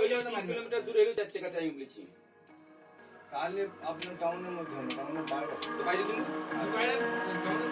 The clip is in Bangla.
হইলে না কিলোমিটার দূরে হলেও যাচ্ছে কাছে আমি বলেছি। তাহলে আপনার টাউনের মধ্যে হবে টাউনের মানে বাইরে। তো বাইরে তুমি? বাইরে? হ্যাঁ।